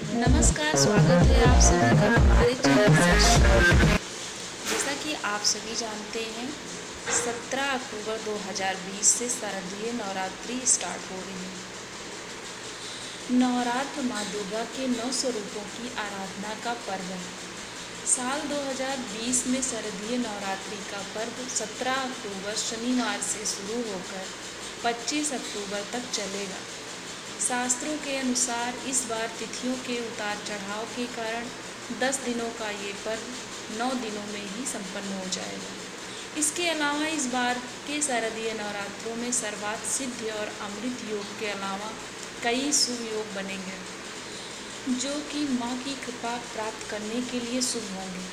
नमस्कार, स्वागत है आप सभी का हमारे चैनल जैसा कि आप सभी जानते हैं 17 अक्टूबर 2020 से शारदीय नवरात्रि स्टार्ट हो रही है। नवरात्र माँ दुर्गा के नौ स्वरूपों की आराधना का पर्व है। साल 2020 में शरदीय नवरात्रि का पर्व 17 अक्टूबर शनिवार से शुरू होकर 25 अक्टूबर तक चलेगा। शास्त्रों के अनुसार इस बार तिथियों के उतार चढ़ाव के कारण दस दिनों का ये पर्व नौ दिनों में ही संपन्न हो जाएगा। इसके अलावा इस बार के शारदीय नवरात्रों में सर्वात सिद्ध और अमृत योग के अलावा कई शुभ योग बनेंगे, जो कि माँ की कृपा प्राप्त करने के लिए शुभ होंगे।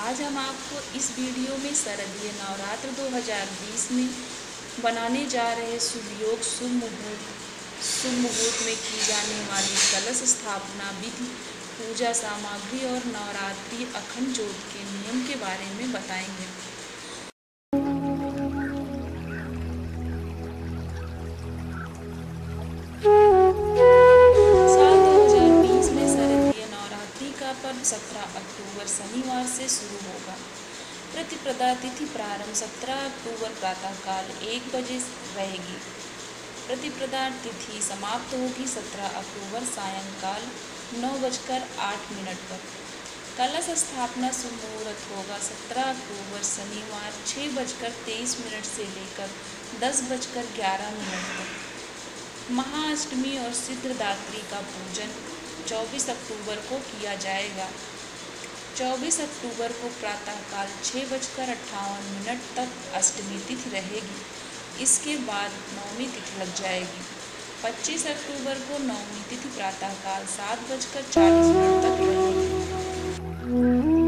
आज हम आपको इस वीडियो में शारदीय नवरात्र 2020 में बनाने जा रहे शुभ योग, शुभ मुहूर्त शुभ मुहूर्त में की जाने वाली कलश स्थापना विधि, पूजा सामग्री और नवरात्रि अखंड ज्योत के नियम के बारे में बताएँगे। साल 2020 में शारदीय नवरात्रि का पर्व 17 अक्टूबर शनिवार से शुरू होगा। प्रतिप्रदा तिथि प्रारंभ 17 अक्टूबर प्रातःकाल एक बजे रहेगी। प्रतिप्रदा तिथि समाप्त होगी 17 अक्टूबर सायंकाल नौ बजकर आठ मिनट पर। कलश स्थापना शुभ मुहूर्त होगा 17 अक्टूबर शनिवार छः बजकर तेईस मिनट से लेकर दस बजकर ग्यारह मिनट तक। महाअष्टमी और सिद्धदात्री का पूजन 24 अक्टूबर को किया जाएगा। 24 अक्टूबर को प्रातःकाल छः बजकर अट्ठावन मिनट तक अष्टमी तिथि रहेगी। इसके बाद नौमी तिथि लग जाएगी। 25 अक्टूबर को नौमी तिथि प्रातःकाल सात बजकर चालीस मिनट तक रहेगी।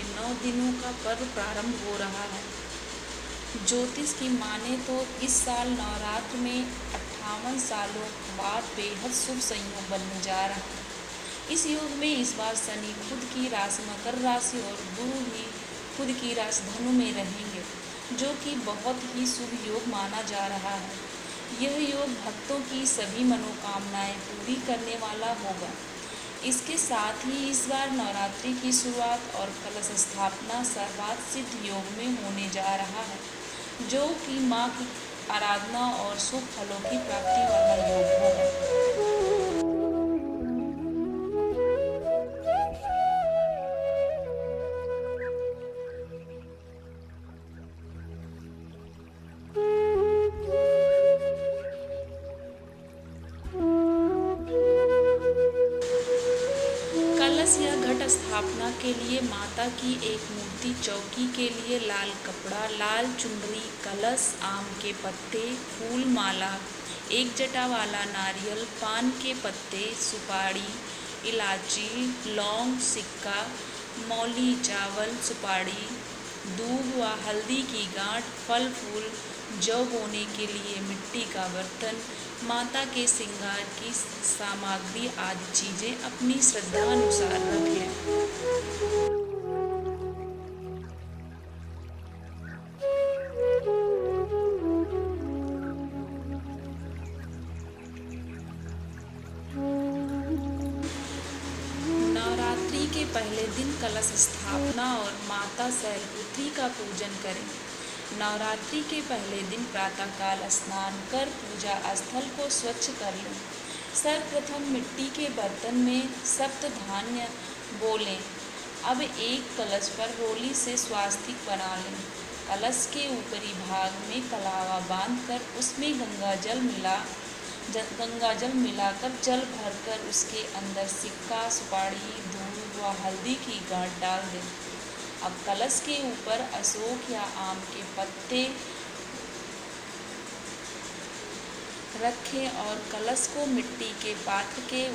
के नौ दिनों का पर्व प्रारंभ हो रहा है। ज्योतिष की माने तो इस साल नवरात्र में अट्ठावन सालों बाद बेहद शुभ संयोग बनने जा रहा है। इस योग में इस बार शनि खुद की राशि मकर राशि और गुरु भी खुद की राशि धनु में रहेंगे, जो कि बहुत ही शुभ योग माना जा रहा है। यह योग भक्तों की सभी मनोकामनाएँ पूरी करने वाला होगा। इसके साथ ही इस बार नवरात्रि की शुरुआत और कलश स्थापना सर्वात सिद्ध योग में होने जा रहा है, जो कि माँ की आराधना और शुभ फलों की प्राप्ति वाला योग होगा कलश या घट स्थापना के लिए माता की एक मूर्ति, चौकी के लिए लाल कपड़ा, लाल चुनरी, कलश, आम के पत्ते, फूल माला एक जटा वाला नारियल, पान के पत्ते, सुपारी, इलायची, लौंग, सिक्का, मौली, चावल, सुपारी, दूध व हल्दी की गांठ, फल, फूल जौ बोने के लिए मिट्टी का बर्तन, माता के श्रृंगार की सामग्री आदि चीज़ें अपनी श्रद्धा अनुसार रखें पहले दिन कलश स्थापना और माता शैलपुत्री का पूजन करें। नवरात्रि के पहले दिन प्रातःकाल स्नान कर पूजा स्थल को स्वच्छ कर लें। सर्वप्रथम मिट्टी के बर्तन में सप्त धान्य बोलें। अब एक कलश पर रोली से स्वास्तिक बना लें। कलश के ऊपरी भाग में कलावा बांधकर उसमें गंगा जल मिला गंगा जल मिलाकर जल भरकर उसके अंदर सिक्का, सुपारी, दूध व हल्दी की गांठ डाल दें। अब कलश के ऊपर अशोक या आम के पत्ते रखें और कलश को मिट्टी के पात्र के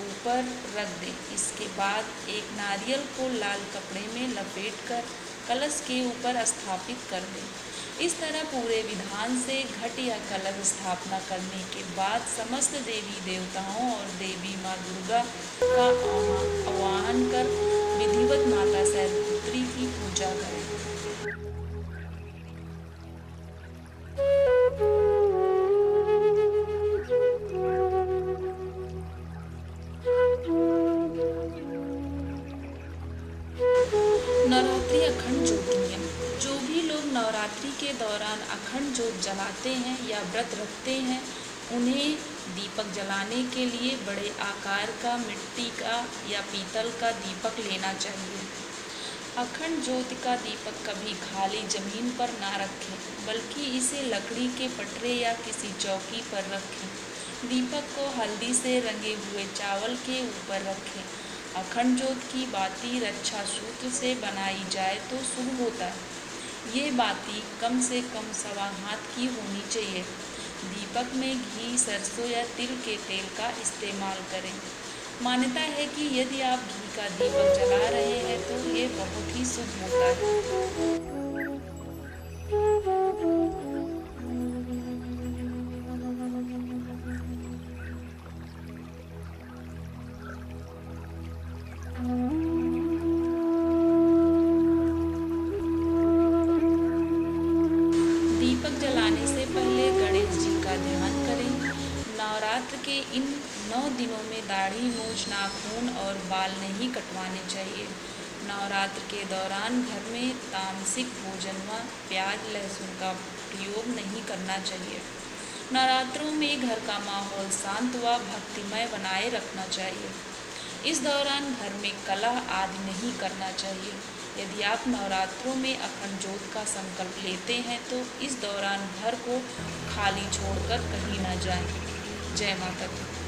ऊपर रख दें। इसके बाद एक नारियल को लाल कपड़े में लपेटकर कलश के ऊपर स्थापित कर दें। इस तरह पूरे विधान से घट या कलश स्थापना करने के बाद समस्त देवी देवताओं और देवी माँ दुर्गा का आह्वान कर विधिवत माता की पूजा करें नवरात्रि अखंड ज्योति जो भी लोग नवरात्रि के दौरान अखंड ज्योत जलाते हैं या व्रत रखते हैं, उन्हें दीपक जलाने के लिए बड़े आकार का, मिट्टी का या पीतल का दीपक लेना चाहिए। अखंड ज्योति का दीपक कभी खाली ज़मीन पर ना रखें, बल्कि इसे लकड़ी के पटरे या किसी चौकी पर रखें। दीपक को हल्दी से रंगे हुए चावल के ऊपर रखें। अखंड ज्योत की बाती रक्षा सूत्र से बनाई जाए तो शुभ होता है। ये बाती कम से कम सवा हाथ की होनी चाहिए। दीपक में घी, सरसों या तिल के तेल का इस्तेमाल करें। मान्यता है कि यदि आप घी का दीपक जला रहे हैं तो ये बहुत ही शुभ होता है। नौ दिनों में दाढ़ी, मूछ नाखून और बाल नहीं कटवाने चाहिए। नवरात्र के दौरान घर में तामसिक भोजन व प्याज, लहसुन का प्रयोग नहीं करना चाहिए। नवरात्रों में घर का माहौल शांत व भक्तिमय बनाए रखना चाहिए। इस दौरान घर में कला आदि नहीं करना चाहिए। यदि आप नवरात्रों में अखंड ज्योत का संकल्प लेते हैं तो इस दौरान घर को खाली छोड़कर कहीं ना जाएँ। जय माता दी।